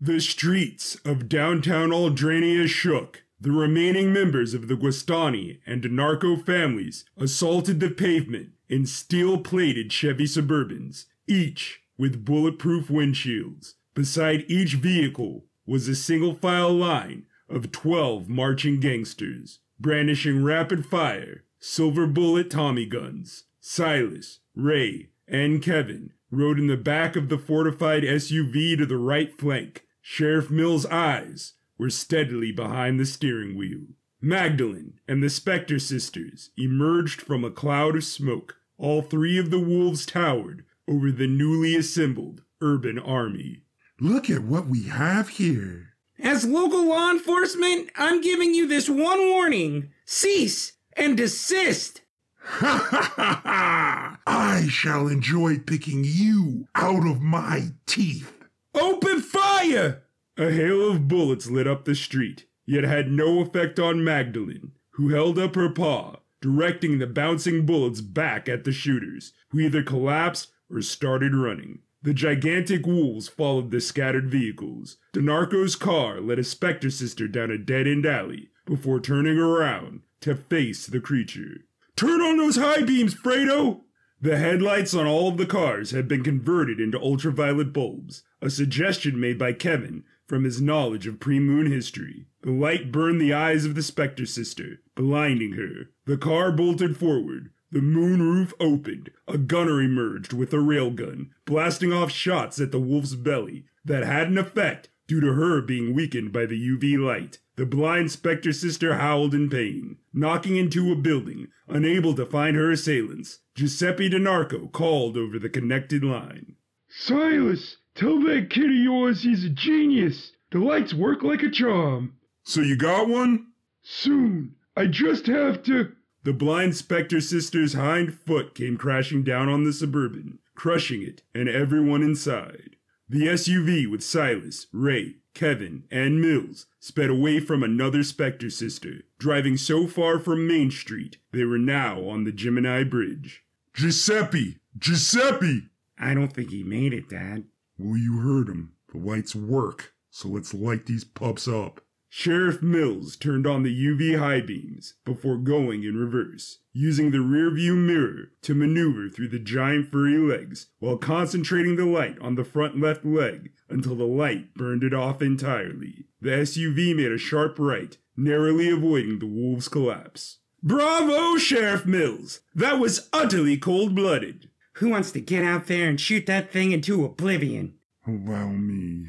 The streets of downtown Aldrania shook. The remaining members of the Guastani and Narco families assaulted the pavement in steel plated Chevy Suburbans, each with bulletproof windshields. Beside each vehicle was a single file line of 12 marching gangsters, brandishing rapid fire, silver bullet Tommy guns. Silas, Ray, and Kevin rode in the back of the fortified SUV to the right flank. Sheriff Mills' eyes were steadily behind the steering wheel. Magdalene and the Spectre sisters emerged from a cloud of smoke. All three of the wolves towered over the newly assembled urban army. Look at what we have here. As local law enforcement, I'm giving you this one warning cease and desist. Ha ha ha ha! I shall enjoy picking you out of my teeth. Open fire! A hail of bullets lit up the street, yet had no effect on Magdalene, who held up her paw, directing the bouncing bullets back at the shooters, who either collapsed or started running. The gigantic wolves followed the scattered vehicles. DeNarco's car led a Spectre sister down a dead end alley before turning around to face the creature. Turn on those high beams, Fredo! The headlights on all of the cars had been converted into ultraviolet bulbs, a suggestion made by Kevin from his knowledge of pre moon history. The light burned the eyes of the Spectre sister, blinding her. The car bolted forward. The moon roof opened. A gunner emerged with a railgun, blasting off shots at the wolf's belly that had an effect due to her being weakened by the UV light. The blind Spectre sister howled in pain, knocking into a building, unable to find her assailants. Giuseppe DeNarco called over the connected line. Silas, tell that kid of yours he's a genius. The lights work like a charm. So you got one? Soon. I just have to. The blind Spectre sister's hind foot came crashing down on the Suburban, crushing it and everyone inside. The SUV with Silas, Ray, Kevin, and Mills sped away from another Spectre sister, driving so far from Main Street they were now on the Gemini Bridge. Giuseppe! Giuseppe! I don't think he made it, Dad. Well, you heard him. The lights work, so let's light these pups up. Sheriff Mills turned on the UV high beams before going in reverse, using the rearview mirror to maneuver through the giant furry legs while concentrating the light on the front left leg until the light burned it off entirely. The SUV made a sharp right, narrowly avoiding the wolf's collapse. Bravo, Sheriff Mills! That was utterly cold blooded. Who wants to get out there and shoot that thing into oblivion? Allow me.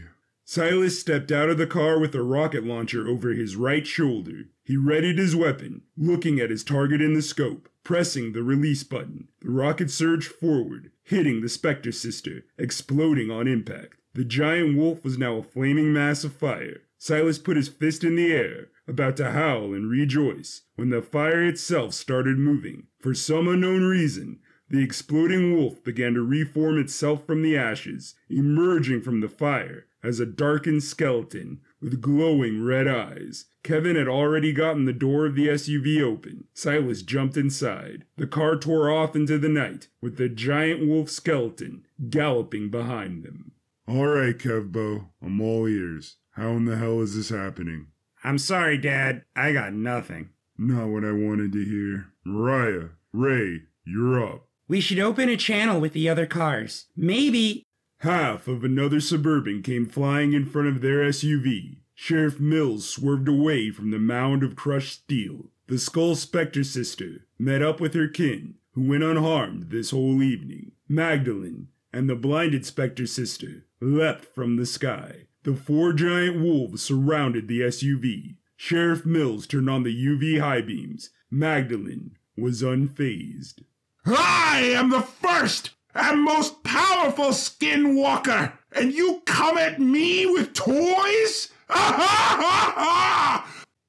Silas stepped out of the car with a rocket launcher over his right shoulder. He readied his weapon, looking at his target in the scope, pressing the release button. The rocket surged forward, hitting the Spectre sister, exploding on impact. The giant wolf was now a flaming mass of fire. Silas put his fist in the air, about to howl and rejoice, when the fire itself started moving. For some unknown reason, the exploding wolf began to reform itself from the ashes, emerging from the fire as a darkened skeleton with glowing red eyes. Kevin had already gotten the door of the SUV open. Silas jumped inside. The car tore off into the night, with the giant wolf skeleton galloping behind them. All right, Kevbo, I'm all ears. How in the hell is this happening? I'm sorry, Dad. I got nothing. Not what I wanted to hear. Mariah, Ray, you're up. We should open a channel with the other cars. Maybe. Half of another Suburban came flying in front of their SUV. Sheriff Mills swerved away from the mound of crushed steel. The Skull Spectre sister met up with her kin, who went unharmed this whole evening. Magdalene and the blinded Spectre sister leapt from the sky. The four giant wolves surrounded the SUV. Sheriff Mills turned on the UV high beams. Magdalene was unfazed. I am the first and most powerful skinwalker, and you come at me with toys?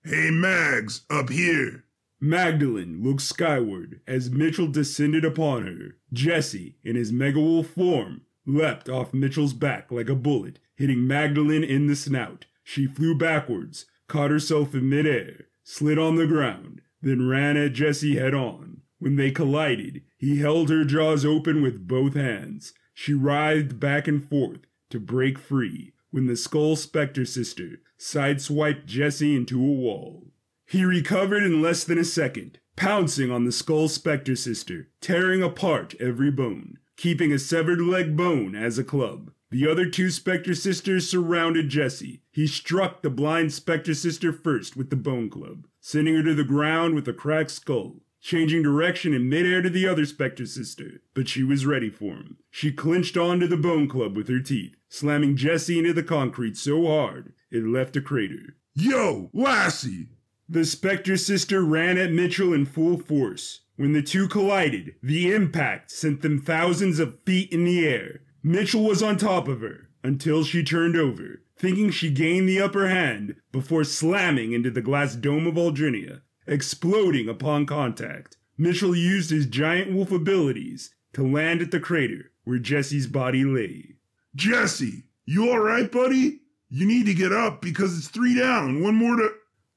hey, Mags, up here. Magdalene looked skyward as Mitchell descended upon her. Jesse, in his megawolf form, leapt off Mitchell's back like a bullet, hitting Magdalene in the snout. She flew backwards, caught herself in midair, slid on the ground, then ran at Jesse head on. When they collided, he held her jaws open with both hands. She writhed back and forth to break free, when the Skull Spectre sister sideswiped Jesse into a wall. He recovered in less than a second, pouncing on the Skull Spectre sister, tearing apart every bone, keeping a severed leg bone as a club. The other two Spectre sisters surrounded Jesse. He struck the blind Spectre sister first with the bone club, sending her to the ground with a cracked skull changing direction in midair to the other Spectre sister, but she was ready for him. She clinched onto the bone club with her teeth, slamming Jesse into the concrete so hard it left a crater. Yo, Lassie! The Spectre sister ran at Mitchell in full force. When the two collided, the impact sent them thousands of feet in the air. Mitchell was on top of her until she turned over, thinking she gained the upper hand before slamming into the glass dome of Aldrinia, exploding upon contact. Mitchell used his giant wolf abilities to land at the crater where Jesse's body lay. Jesse, you alright, buddy? You need to get up because it's three down. One more to.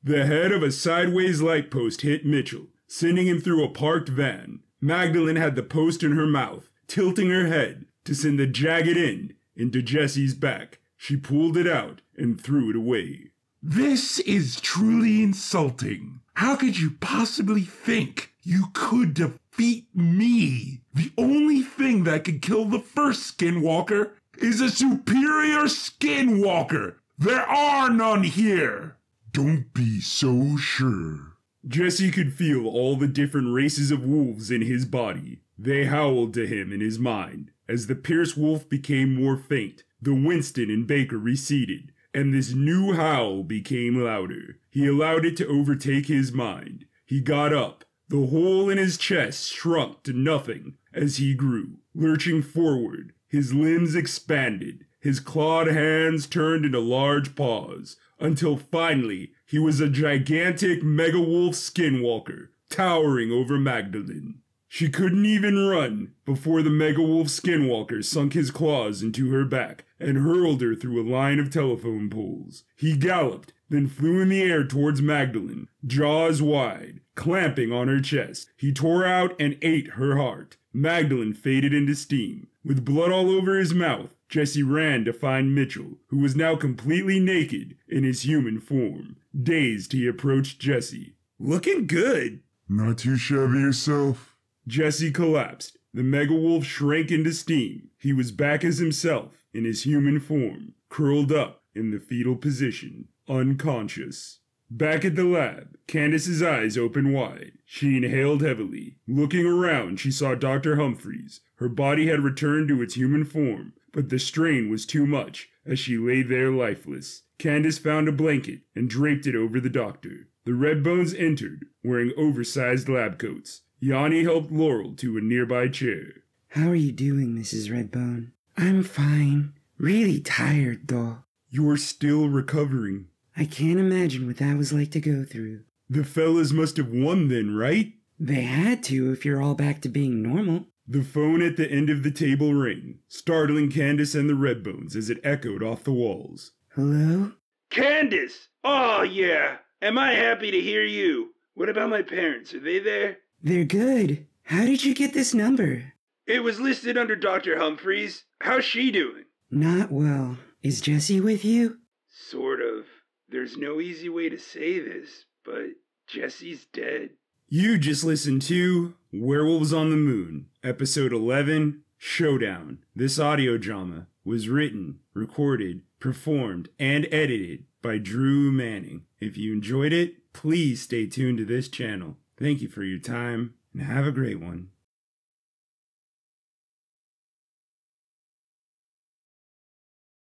The head of a sideways light post hit Mitchell, sending him through a parked van. Magdalene had the post in her mouth, tilting her head to send the jagged end into Jesse's back. She pulled it out and threw it away. This is truly insulting. How could you possibly think you could defeat me? The only thing that could kill the first skinwalker is a superior skinwalker. There are none here. Don't be so sure. Jesse could feel all the different races of wolves in his body. They howled to him in his mind. As the Pierce wolf became more faint, the Winston and Baker receded, and this new howl became louder. He allowed it to overtake his mind. He got up. The hole in his chest shrunk to nothing as he grew, lurching forward. His limbs expanded. His clawed hands turned into large paws, until finally he was a gigantic megawolf skinwalker, towering over Magdalene. She couldn't even run before the mega wolf skinwalker sunk his claws into her back and hurled her through a line of telephone poles. He galloped, then flew in the air towards Magdalene, jaws wide, clamping on her chest. He tore out and ate her heart. Magdalene faded into steam. With blood all over his mouth, Jesse ran to find Mitchell, who was now completely naked in his human form. Dazed, he approached Jesse. Looking good. Not too shabby yourself. Jesse collapsed. The megawolf shrank into steam. He was back as himself, in his human form, curled up in the fetal position, unconscious. Back at the lab, Candace's eyes opened wide. She inhaled heavily. Looking around, she saw Dr. Humphreys. Her body had returned to its human form, but the strain was too much as she lay there lifeless. Candace found a blanket and draped it over the doctor. The Redbones entered, wearing oversized lab coats. Yanni helped Laurel to a nearby chair. How are you doing, Mrs. Redbone? I'm fine. Really tired, though. You're still recovering. I can't imagine what that was like to go through. The fellas must have won then, right? They had to if you're all back to being normal. The phone at the end of the table rang, startling Candace and the Redbones as it echoed off the walls. Hello? Candace! Oh, yeah. Am I happy to hear you? What about my parents? Are they there? They're good. How did you get this number? It was listed under Dr. Humphreys. How's she doing? Not well. Is Jesse with you? Sort of. There's no easy way to say this, but Jesse's dead. You just listened to Werewolves on the Moon, Episode 11 Showdown. This audio drama was written, recorded, performed, and edited by Drew Manning. If you enjoyed it, please stay tuned to this channel. Thank you for your time and have a great one.